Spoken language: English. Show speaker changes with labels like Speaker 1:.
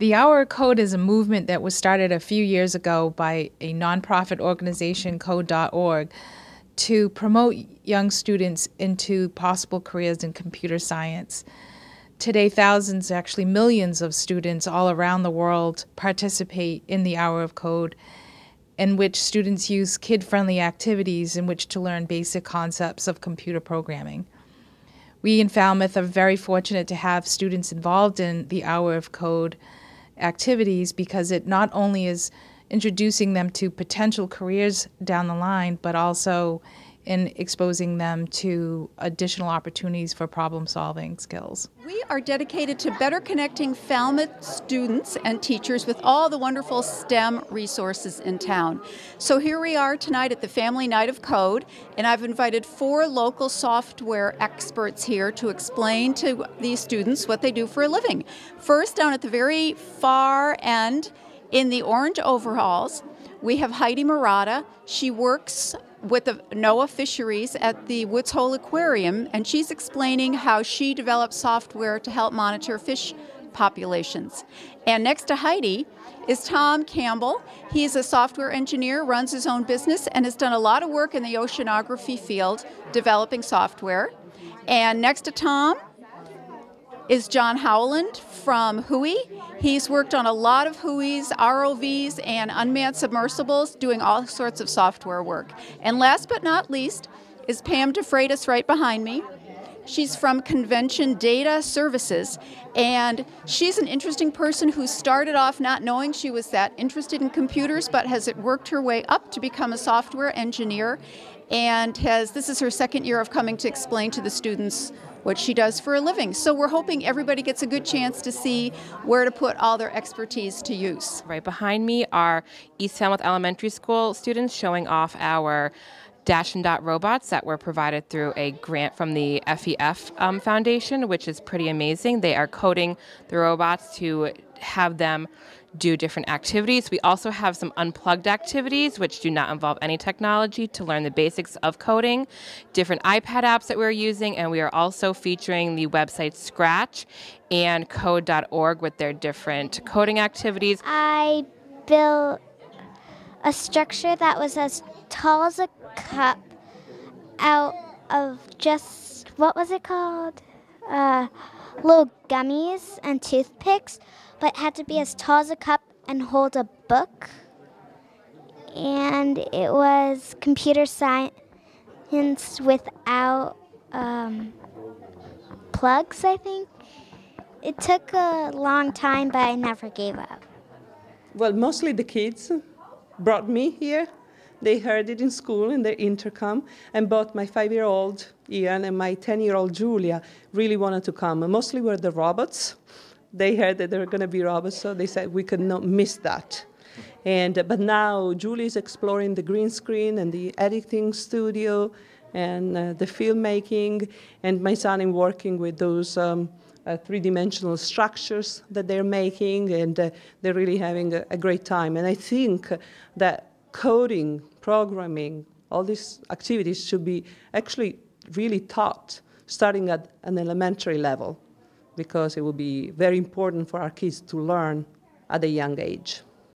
Speaker 1: The Hour of Code is a movement that was started a few years ago by a nonprofit organization, code.org, to promote young students into possible careers in computer science. Today, thousands, actually millions of students all around the world participate in the Hour of Code, in which students use kid friendly activities in which to learn basic concepts of computer programming. We in Falmouth are very fortunate to have students involved in the Hour of Code activities because it not only is introducing them to potential careers down the line, but also in exposing them to additional opportunities for problem solving skills.
Speaker 2: We are dedicated to better connecting Falmouth students and teachers with all the wonderful STEM resources in town. So here we are tonight at the Family Night of Code, and I've invited four local software experts here to explain to these students what they do for a living. First, down at the very far end in the orange overalls, we have Heidi Murata. She works with the NOAA Fisheries at the Woods Hole Aquarium, and she's explaining how she developed software to help monitor fish populations. And next to Heidi is Tom Campbell. He's a software engineer, runs his own business, and has done a lot of work in the oceanography field developing software. And next to Tom is John Howland from WHOI. He's worked on a lot of WHOI's, ROVs, and unmanned submersibles, doing all sorts of software work. And last but not least is Pam DeFreitas right behind me. She's from Convention Data Services, and she's an interesting person who started off not knowing she was that interested in computers, but has it worked her way up to become a software engineer, and has this is her second year of coming to explain to the students what she does for a living. So we're hoping everybody gets a good chance to see where to put all their expertise to use.
Speaker 3: Right behind me are East Falmouth Elementary School students showing off our Dash and Dot robots that were provided through a grant from the FEF um, Foundation, which is pretty amazing. They are coding the robots to have them do different activities. We also have some unplugged activities, which do not involve any technology, to learn the basics of coding, different iPad apps that we're using, and we are also featuring the website Scratch and code.org with their different coding activities.
Speaker 4: I built a structure that was as tall as a cup out of just, what was it called? Uh, little gummies and toothpicks but had to be as tall as a cup and hold a book. And it was computer science without um, plugs, I think. It took a long time, but I never gave up.
Speaker 5: Well, mostly the kids brought me here. They heard it in school in their intercom, and both my five year old Ian and my 10 year old Julia really wanted to come. And mostly were the robots they heard that there were going to be robots, so they said we could not miss that. And but now Julie is exploring the green screen and the editing studio and uh, the filmmaking, and my son is working with those um, uh, three-dimensional structures that they're making, and uh, they're really having a, a, great time. And I think that coding, programming, all these activities should be actually really taught starting at an elementary level because it will be very important for our kids to learn at a young age.